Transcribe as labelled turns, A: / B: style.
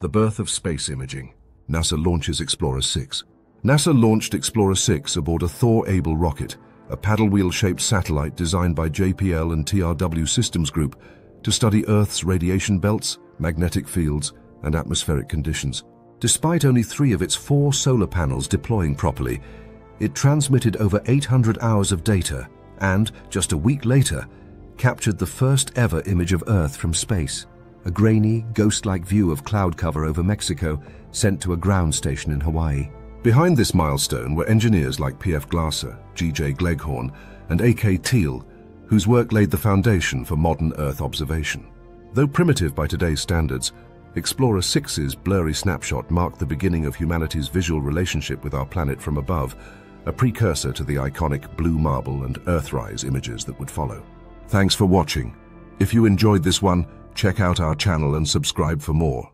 A: The birth of space imaging. NASA launches Explorer 6. NASA launched Explorer 6 aboard a Thor-Able rocket, a paddle-wheel-shaped satellite designed by JPL and TRW Systems Group to study Earth's radiation belts, magnetic fields, and atmospheric conditions. Despite only three of its four solar panels deploying properly, it transmitted over 800 hours of data and, just a week later, captured the first ever image of Earth from space, a grainy, ghost-like view of cloud cover over Mexico sent to a ground station in Hawaii. Behind this milestone were engineers like P.F. Glasser, G.J. Gleghorn, and A.K. Thiel, whose work laid the foundation for modern Earth observation. Though primitive by today's standards, Explorer 6's blurry snapshot marked the beginning of humanity's visual relationship with our planet from above, a precursor to the iconic blue marble and Earthrise images that would follow. Thanks for watching. If you enjoyed this one, check out our channel and subscribe for more.